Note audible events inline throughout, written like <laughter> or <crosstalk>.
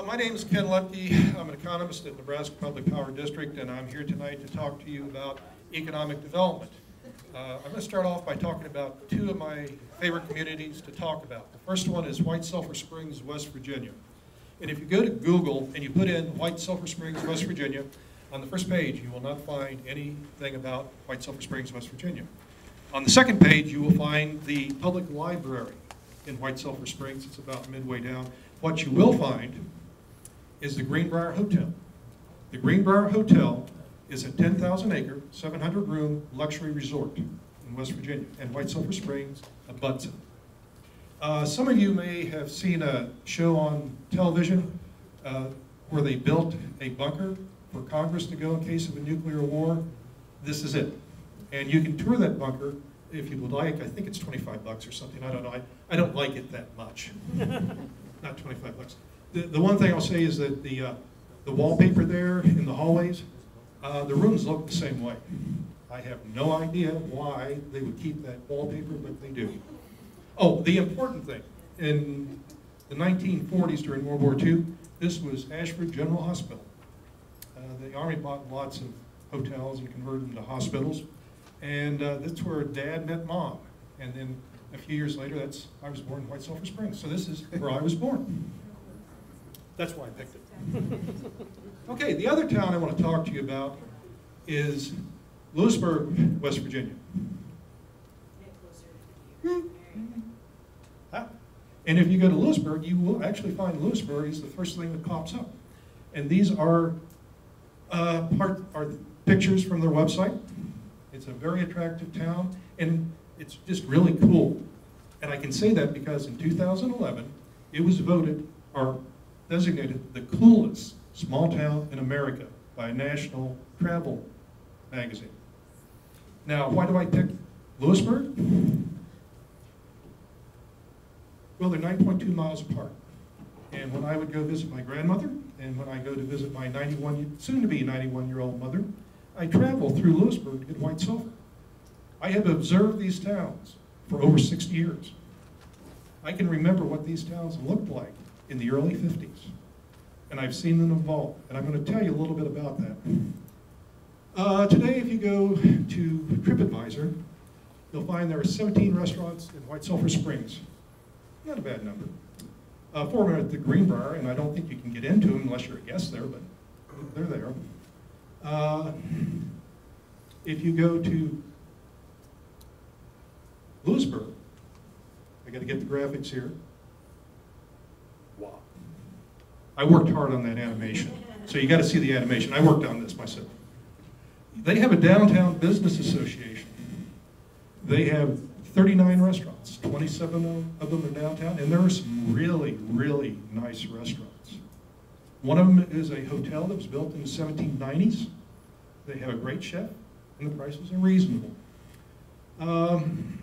Uh, my name is Ken Lemke. I'm an economist at Nebraska Public Power District, and I'm here tonight to talk to you about economic development. Uh, I'm going to start off by talking about two of my favorite communities to talk about. The first one is White Sulphur Springs, West Virginia. And if you go to Google and you put in White Sulphur Springs, West Virginia, on the first page you will not find anything about White Sulphur Springs, West Virginia. On the second page you will find the public library in White Sulphur Springs. It's about midway down. What you will find is the Greenbrier Hotel. The Greenbrier Hotel is a 10,000 acre, 700 room luxury resort in West Virginia, and White Sulphur Springs abuts it. Uh, some of you may have seen a show on television uh, where they built a bunker for Congress to go in case of a nuclear war. This is it. And you can tour that bunker if you would like. I think it's 25 bucks or something. I don't know. I, I don't like it that much. <laughs> Not 25 bucks. The, the one thing I'll say is that the, uh, the wallpaper there in the hallways, uh, the rooms look the same way. I have no idea why they would keep that wallpaper, but they do. Oh, the important thing, in the 1940s during World War II, this was Ashford General Hospital. Uh, the Army bought lots of hotels and converted them to hospitals, and uh, that's where Dad met Mom. And then a few years later, that's I was born in White Sulphur Springs, so this is where I was born. That's why I picked it. okay, the other town I want to talk to you about is Lewisburg, West Virginia. And if you go to Lewisburg, you will actually find Lewisburg is the first thing that pops up. And these are uh, part are pictures from their website. It's a very attractive town, and it's just really cool. And I can say that because in 2011, it was voted or designated the coolest small town in America by a national travel magazine. Now, why do I pick Lewisburg? Well, they're 9.2 miles apart. And when I would go visit my grandmother, and when I go to visit my 91, soon-to-be 91-year-old mother, I travel through Lewisburg to White Sulphur. I have observed these towns for over 60 years. I can remember what these towns looked like in the early 50s. And I've seen them evolve. And I'm going to tell you a little bit about that. Uh, today, if you go to TripAdvisor, you'll find there are 17 restaurants in White Sulphur Springs. Not a bad number. Uh, four are at the Greenbrier, and I don't think you can get into them unless you're a guest there, but they're there. Uh, if you go to Lewisburg, I got to get the graphics here. I worked hard on that animation. So you got to see the animation. I worked on this myself. They have a downtown business association. They have 39 restaurants. 27 of them are downtown, and there are some really, really nice restaurants. One of them is a hotel that was built in the 1790s. They have a great chef, and the prices are reasonable. Um,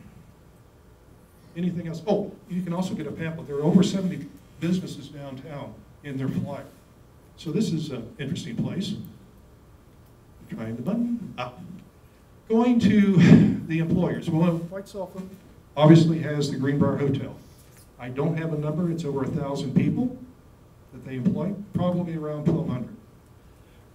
anything else? Oh, you can also get a pamphlet. There are over 70 businesses downtown in their flight. So this is an interesting place. Trying the button. Ah. Going to the employers. Well, White Sulphur obviously has the Greenbrier Hotel. I don't have a number. It's over a thousand people that they employ, probably around 1,200.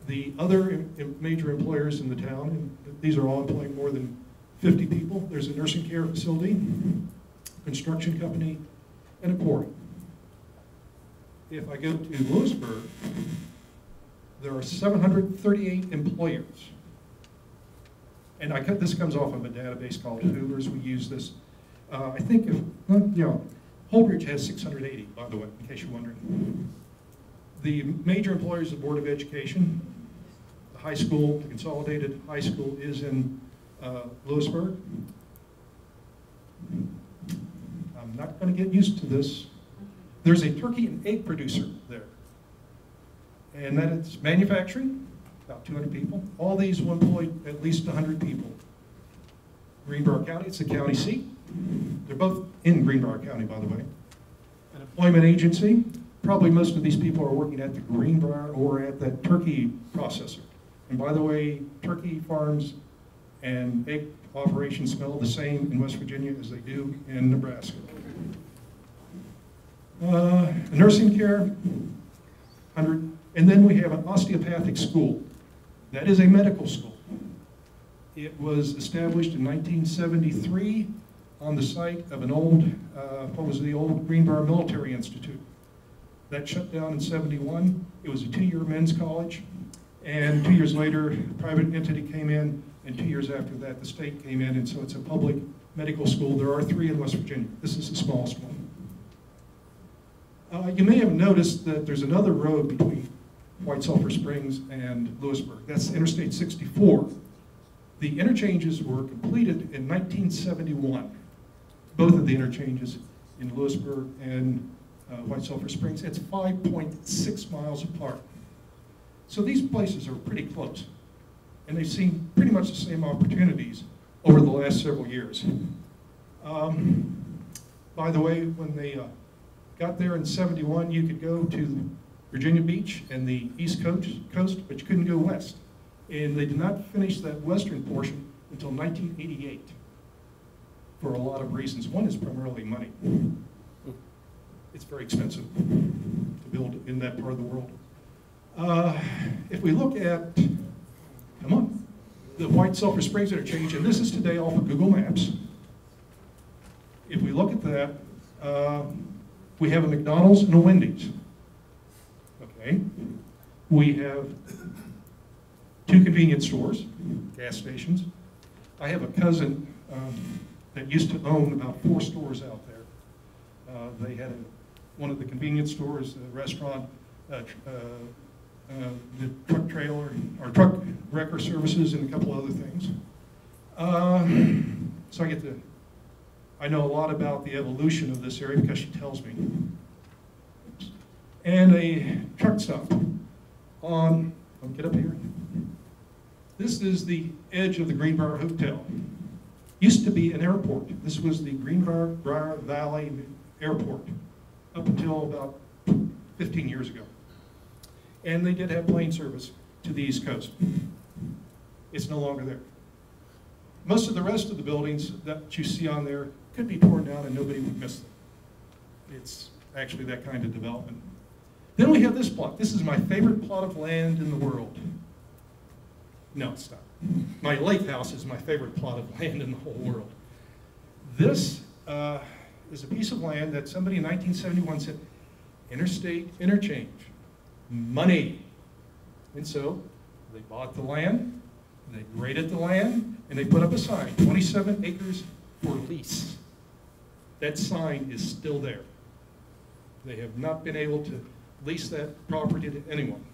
The other major employers in the town, and these are all employing more than 50 people. There's a nursing care facility, construction company, and a quarry. If I go to Lewisburg, there are 738 employers. And I this comes off of a database called Hoovers. We use this. Uh, I think, if, you know, Holdrege has 680, by the way, in case you're wondering. The major employers, the Board of Education, the high school, the consolidated high school is in uh, Lewisburg. I'm not going to get used to this. There's a turkey and egg producer there. And that it's manufacturing, about 200 people. All these will employ at least 100 people. Greenbrier County, it's the county seat. They're both in Greenbrier County, by the way. An employment agency, probably most of these people are working at the Greenbrier or at that turkey processor. And by the way, turkey farms and egg operations smell the same in West Virginia as they do in Nebraska. Uh, nursing care, hundred. And then we have an osteopathic school. That is a medical school. It was established in 1973 on the site of an old, uh, what was the old Greenbrier Military Institute. That shut down in 71. It was a two-year men's college. And two years later, a private entity came in, and two years after that, the state came in, and so it's a public medical school. There are three in West Virginia. This is the smallest one. Uh, you may have noticed that there's another road between White Sulphur Springs and Lewisburg. That's Interstate 64. The interchanges were completed in 1971. Both of the interchanges in Lewisburg and uh, White Sulphur Springs. It's 5.6 miles apart. So these places are pretty close. And they've seen pretty much the same opportunities over the last several years. Um, by the way, when they uh, got there in 71, you could go to Virginia Beach and the East Coast, coast, but you couldn't go west. And they did not finish that western portion until 1988 for a lot of reasons. One is primarily money. It's very expensive to build in that part of the world. Uh, if we look at, come on, the White Sulphur Springs interchange, and this is today off of Google Maps. If we look at that, uh, we have a McDonald's and a Wendy's. Okay. We have two convenience stores, gas stations. I have a cousin um, that used to own about four stores out there. Uh, they had a, one of the convenience stores, a restaurant, uh, uh, uh, the truck trailer, or truck wrecker services, and a couple other things. Um, so I get to, I know a lot about the evolution of this area because she tells me. And a truck stop on, I'll get up here. This is the edge of the Greenbrier Hotel. Used to be an airport. This was the Greenbrier Valley Airport up until about 15 years ago. And they did have plane service to the East Coast. It's no longer there. Most of the rest of the buildings that you see on there could be torn down and nobody would miss them. It's actually that kind of development. Then we have this plot. This is my favorite plot of land in the world. No, it's not. My lake house is my favorite plot of <laughs> land in the whole world. This uh, is a piece of land that somebody in 1971 said, interstate interchange, money. And so they bought the land, they graded the land, and they put up a sign, 27 acres for lease. That sign is still there. They have not been able to lease that property to anyone.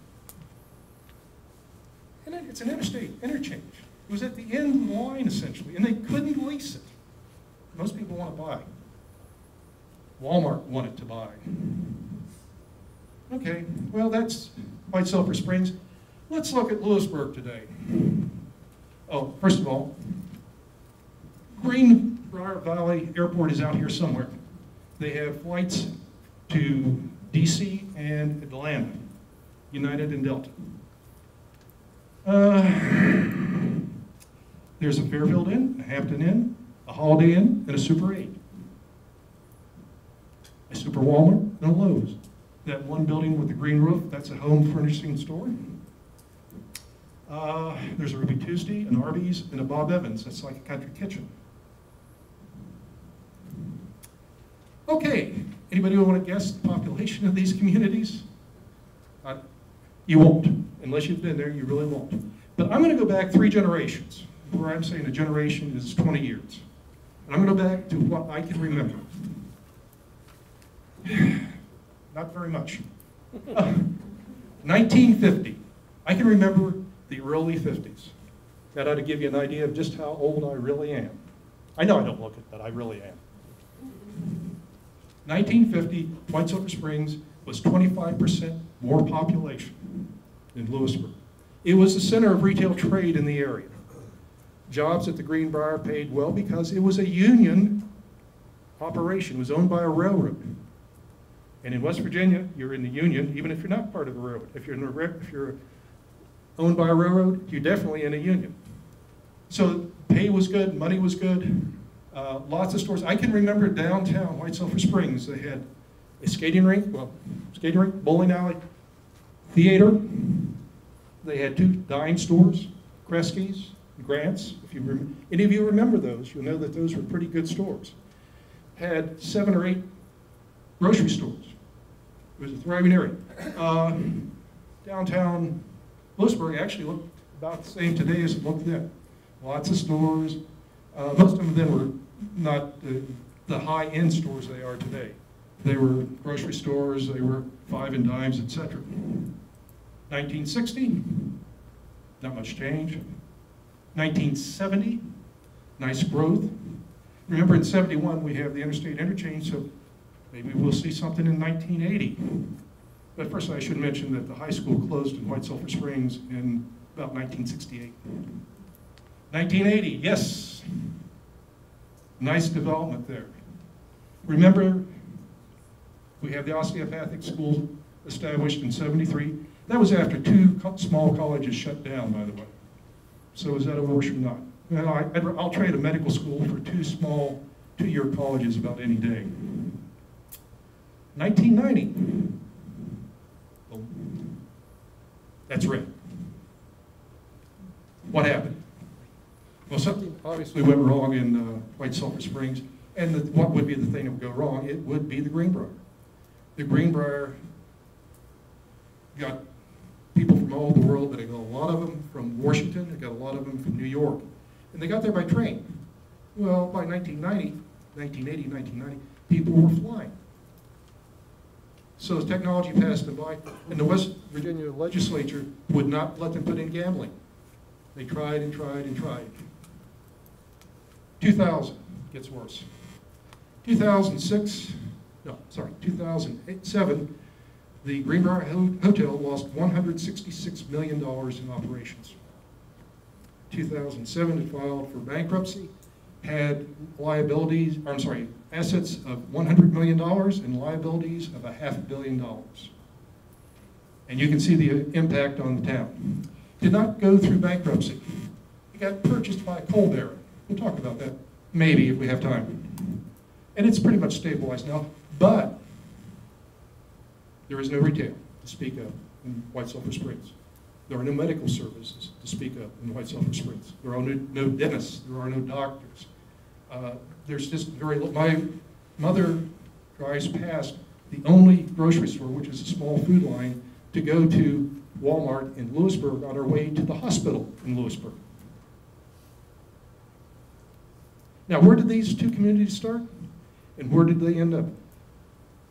And it's an interstate interchange. It was at the end line, essentially, and they couldn't lease it. Most people want to buy. Walmart wanted to buy. Okay, well, that's White Sulphur Springs. Let's look at Lewisburg today. Oh, first of all, Greenbrier Valley Airport is out here somewhere. They have flights to DC and Atlanta, United and Delta. Uh, there's a Fairfield Inn, a Hampton Inn, a Holiday Inn, and a Super 8. A Super Walmart and a Lowe's. That one building with the green roof, that's a home furnishing store. Uh, there's a Ruby Tuesday, an Arby's, and a Bob Evans. That's like a country kitchen. Okay, anybody want to guess the population of these communities? Uh, you won't. Unless you've been there, you really won't. But I'm going to go back three generations, where I'm saying a generation is 20 years. And I'm going to go back to what I can remember. <sighs> Not very much. <laughs> Uh, 1950. I can remember the early 50s. That ought to give you an idea of just how old I really am. I know I don't look it, but I really am. 1950, White Sulphur Springs was 25% more population than Lewisburg. It was the center of retail trade in the area. Jobs at the Greenbrier paid well because it was a union operation. It was owned by a railroad. And in West Virginia, you're in the union, even if you're not part of a railroad. If you're, a, if you're owned by a railroad, you're definitely in a union. So pay was good, money was good, uh, lots of stores. I can remember downtown White Sulphur Springs, they had a skating rink, well, skating rink, bowling alley, theater. They had two dime stores, Kresge's, Grants. If you rem- any of you remember those, you'll know that those were pretty good stores. Had seven or eight grocery stores. It was a thriving area. Uh, downtown Lewisburg actually looked about the same today as it looked then. Lots of stores. Uh, most of them then were not the, the high-end stores they are today. They were grocery stores, they were five and dimes, et cetera. 1960, not much change. 1970, nice growth. Remember in 71, we have the interstate interchange, so maybe we'll see something in 1980. But first, I should mention that the high school closed in White Sulphur Springs in about 1968. 1980, yes. Nice development there. Remember, we have the osteopathic school established in 73. That was after two co- small colleges shut down, by the way. So is that a wash or not? I, I'd- I'll trade a medical school for two small, two-year colleges about any day. 1990. Boom. That's red. What happened? Well, something obviously went wrong in uh, White Sulphur Springs, and the, what would be the thing that would go wrong? It would be the Greenbrier. The Greenbrier got people from all the world, but they got a lot of them from Washington, they got a lot of them from New York, and they got there by train. Well, by 1990, 1980, 1990, people were flying. So technology passed them by, and the West Virginia legislature would not let them put in gambling. They tried and tried and tried. 2000 gets worse. 2006, no, sorry, 2007, the Greenbrier Hotel lost $166 million in operations. 2007, it filed for bankruptcy, had liabilities, I'm sorry, assets of $100 million and liabilities of a half billion dollars. And you can see the impact on the town. Did not go through bankruptcy. It got purchased by coal baron. We'll talk about that, maybe, if we have time. And it's pretty much stabilized now, but there is no retail to speak of in White Sulphur Springs. There are no medical services to speak of in White Sulphur Springs. There are no, no dentists, there are no doctors. Uh, There's just very, little. my mother drives past the only grocery store, which is a small food line, to go to Walmart in Lewisburg on her way to the hospital in Lewisburg. Now, where did these two communities start? And where did they end up?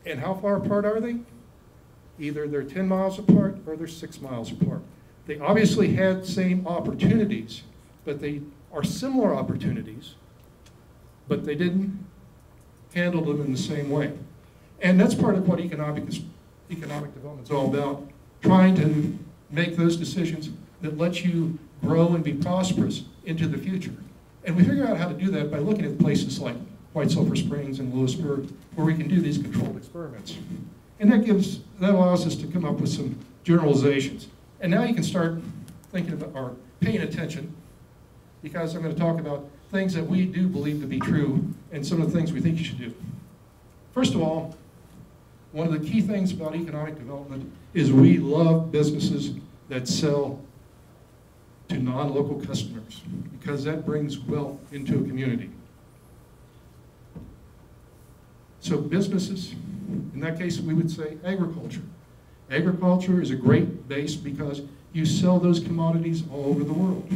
And how far apart are they? Either they're 10 miles apart or they're six miles apart. They obviously had same opportunities, but they are similar opportunities, but they didn't handle them in the same way. And that's part of what economic, economic development is all about, trying to make those decisions that let you grow and be prosperous into the future. And we figure out how to do that by looking at places like White Sulphur Springs and Lewisburg, where we can do these controlled experiments. And that gives, that allows us to come up with some generalizations. And now you can start thinking about, or paying attention, because I'm going to talk about things that we do believe to be true and some of the things we think you should do. First of all, one of the key things about economic development is we love businesses that sell to non-local customers because that brings wealth into a community. So businesses, in that case, we would say agriculture. Agriculture is a great base because you sell those commodities all over the world.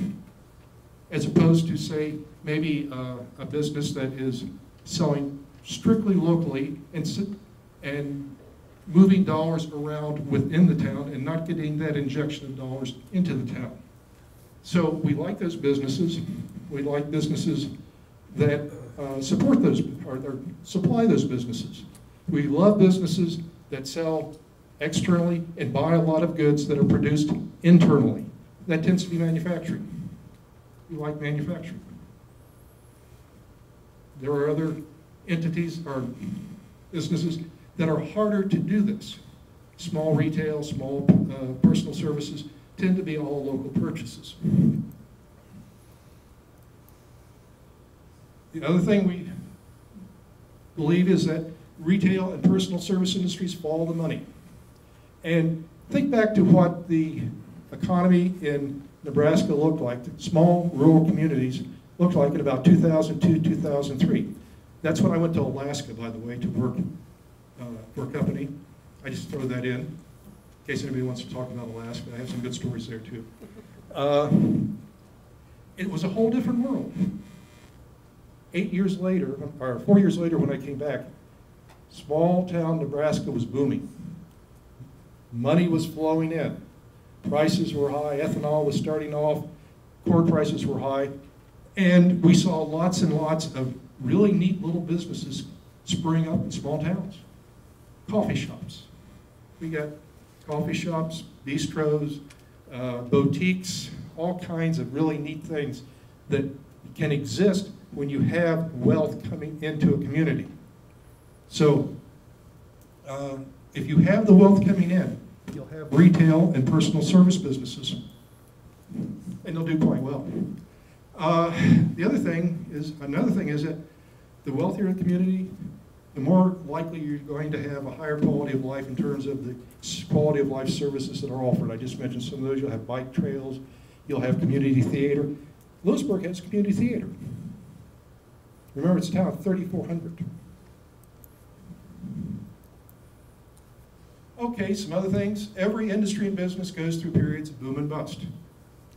As opposed to, say, maybe uh, a business that is selling strictly locally and, and moving dollars around within the town and not getting that injection of dollars into the town. So we like those businesses. We like businesses that uh, support those, or, or supply those businesses. We love businesses that sell externally and buy a lot of goods that are produced internally. That tends to be manufacturing. We like manufacturing. There are other entities or businesses that are harder to do this. Small retail, small uh, personal services tend to be all local purchases. The other thing we believe is that retail and personal service industries follow the money. And think back to what the economy in Nebraska looked like, small rural communities looked like in about 2002, 2003. That's when I went to Alaska, by the way, to work uh, for a company. I just throw that in, in case anybody wants to talk about Alaska. I have some good stories there too. <laughs> Uh, it was a whole different world. Eight years later, or four years later when I came back, small town Nebraska was booming. Money was flowing in. Prices were high, ethanol was starting off, corn prices were high, and we saw lots and lots of really neat little businesses spring up in small towns. Coffee shops. We got coffee shops, bistros, uh, boutiques, all kinds of really neat things that can exist when you have wealth coming into a community. So, uh, if you have the wealth coming in, you'll have retail and personal service businesses, and they'll do quite well. Uh, the other thing is, another thing is that the wealthier the community, the more likely you're going to have a higher quality of life in terms of the quality of life services that are offered. I just mentioned some of those. You'll have bike trails, you'll have community theater. Lewisburg has community theater. Remember, it's a town of 3,400. Okay, some other things. Every industry and business goes through periods of boom and bust.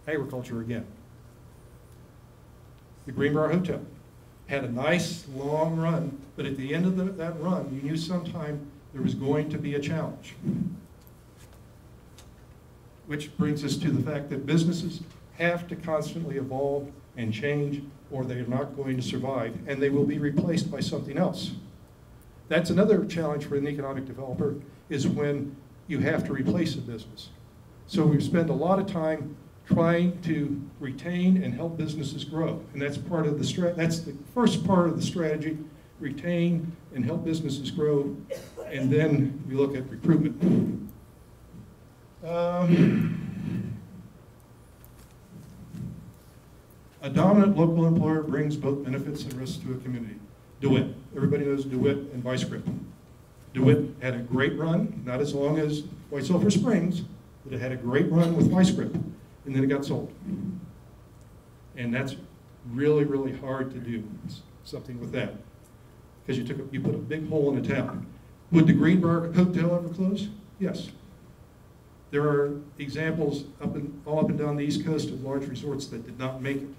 Agriculture again. The Greenbrier Hotel had a nice long run, but at the end of the, that run, you knew sometime there was going to be a challenge. Which brings us to the fact that businesses have to constantly evolve and change or they're not going to survive and they will be replaced by something else. That's another challenge for an economic developer is when you have to replace a business. So we spend a lot of time trying to retain and help businesses grow. And that's part of the strat that's the first part of the strategy, retain and help businesses grow. And then we look at recruitment. Um, a dominant local employer brings both benefits and risks to a community. DeWitt. Everybody knows DeWitt and Vice-Grip. DeWitt had a great run, not as long as White Sulphur Springs, but it had a great run with Vice-Grip and then it got sold. And that's really, really hard to do something with that because you took a, you put a big hole in the town. Would the Greenbrier Hotel ever close? Yes. There are examples up and all up and down the East Coast of large resorts that did not make it.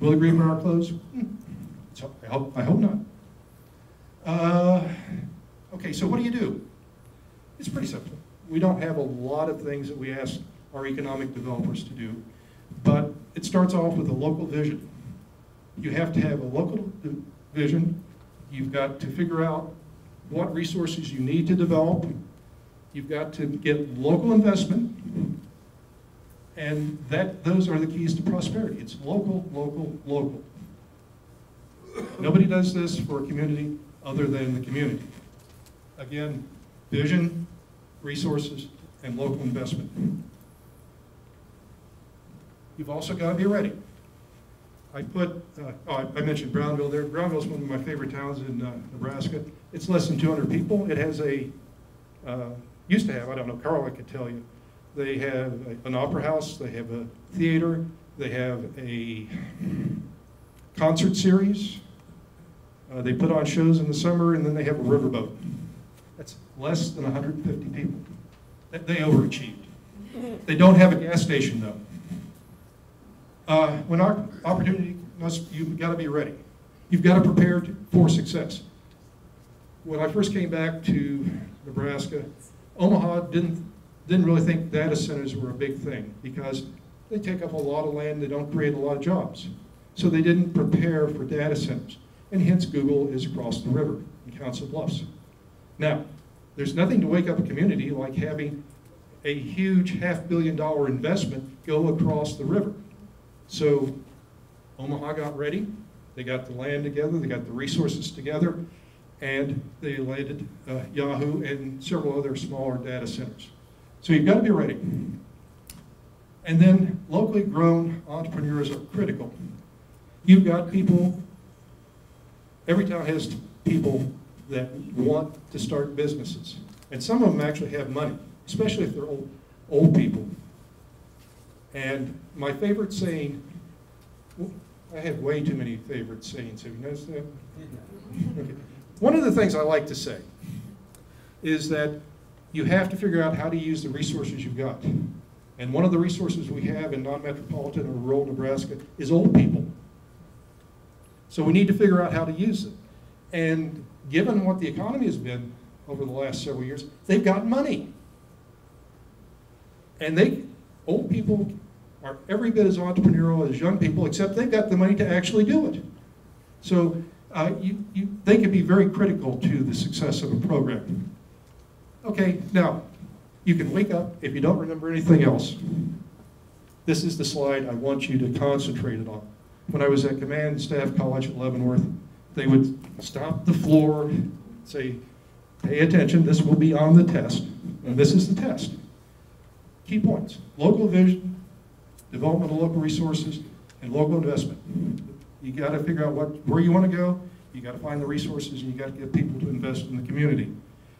Will the Greenbrier close? Hmm. So I hope, I hope not. Uh, okay, so what do you do? It's pretty simple. We don't have a lot of things that we ask our economic developers to do. But it starts off with a local vision. You have to have a local vision. You've got to figure out what resources you need to develop. You've got to get local investment. And that, those are the keys to prosperity. It's local, local, local. Nobody does this for a community other than the community. Again, vision, resources, and local investment you've also got to be ready. I put, uh, oh, I mentioned Brownville there. Brownville is one of my favorite towns in uh, Nebraska. It's less than 200 people. It has a, uh, used to have, I don't know, Carl I could tell you, they have a, an opera house, they have a theater, they have a concert series. Uh, they put on shows in the summer, and then they have a riverboat. That's less than 150 people. They overachieved. They don't have a gas station, though. Uh, when our opportunity must, you've got to be ready. You've got to prepare for success. When I first came back to Nebraska, Omaha didn't, didn't really think data centers were a big thing because they take up a lot of land, they don't create a lot of jobs. So they didn't prepare for data centers. And hence Google is across the river in Council Bluffs. Now, there's nothing to wake up a community like having a huge half billion dollar investment go across the river. So Omaha got ready. They got the land together. They got the resources together. And they landed uh, Yahoo and several other smaller data centers. So you've got to be ready. And then locally grown entrepreneurs are critical. You've got people, every town has people that want to start businesses. And some of them actually have money. especially if they're old, old people. And my favorite saying, I have way too many favorite sayings. Have you noticed that? Okay. <laughs> One of the things I like to say is that you have to figure out how to use the resources you've got. And one of the resources we have in non-metropolitan or rural Nebraska is old people. So we need to figure out how to use it. And given what the economy has been over the last several years, they've got money. And they, old people are every bit as entrepreneurial as young people, except they've got the money to actually do it. So uh, you, you, they can be very critical to the success of a program. Okay, now, you can wake up if you don't remember anything else. This is the slide I want you to concentrate on. When I was at Command and Staff College at Leavenworth, they would stop the floor, say, pay attention, this will be on the test, and this is the test. Key points, local vision, development of local resources, and local investment. You gotta figure out what, where you wanna go, you gotta find the resources, and you gotta get people to invest in the community.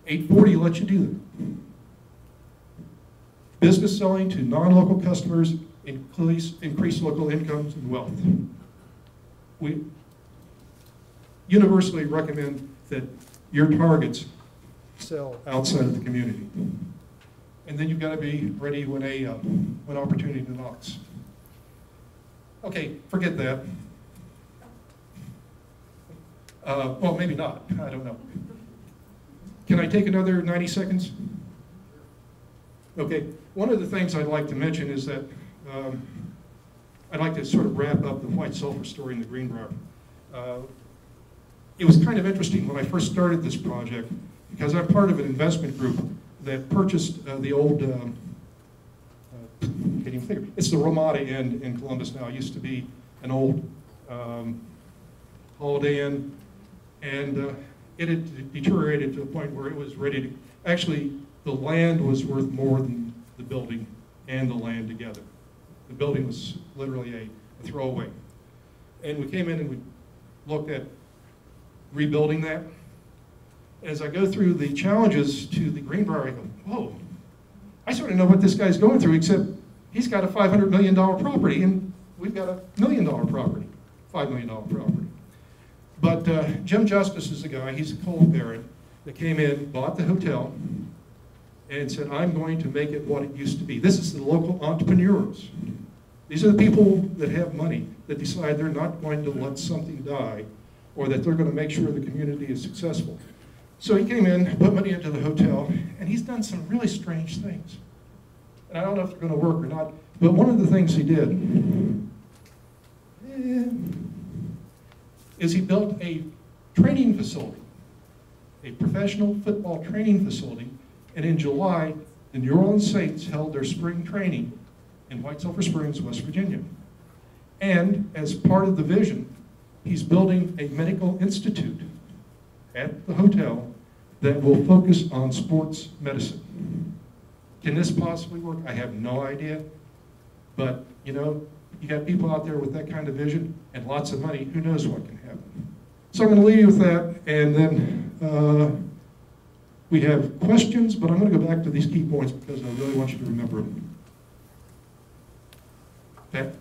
840 lets you do that. Business selling to non-local customers increase, increase local incomes and wealth. We universally recommend that your targets sell outside of the community. And then you've got to be ready when a uh, when opportunity knocks. Okay, forget that. Uh, well, maybe not. <laughs> I don't know. Can I take another 90 seconds? Okay, one of the things I'd like to mention is that um, I'd like to sort of wrap up the white sulfur story in the Greenbrier. Uh, it was kind of interesting when I first started this project because I'm part of an investment group that purchased uh, the old, um, uh, can't even. It's the Ramada Inn in Columbus now. It used to be an old um, Holiday Inn, and uh, it had deteriorated to a point where it was ready to, actually, the land was worth more than the building and the land together. The building was literally a, a throwaway. And we came in and we looked at rebuilding that. As I go through the challenges to the Greenbrier, I go, whoa, I sort of know what this guy's going through, except he's got a $500 million property and we've got a million dollar property, $5 million property. But uh, Jim Justice is the guy, he's a coal baron, that came in, bought the hotel, and said, I'm going to make it what it used to be. This is the local entrepreneurs. These are the people that have money that decide they're not going to let something die or that they're going to make sure the community is successful. So he came in, put money into the hotel, and he's done some really strange things. And I don't know if they're going to work or not, but one of the things he did eh, is he built a training facility, a professional football training facility, and in July, the New Orleans Saints held their spring training in White Sulphur Springs, West Virginia. And as part of the vision, he's building a medical institute at the hotel that will focus on sports medicine. Can this possibly work? I have no idea. But, you know, you got people out there with that kind of vision and lots of money, who knows what can happen. So I'm going to leave you with that, and then uh, we have questions, but I'm going to go back to these key points because I really want you to remember them. Pat?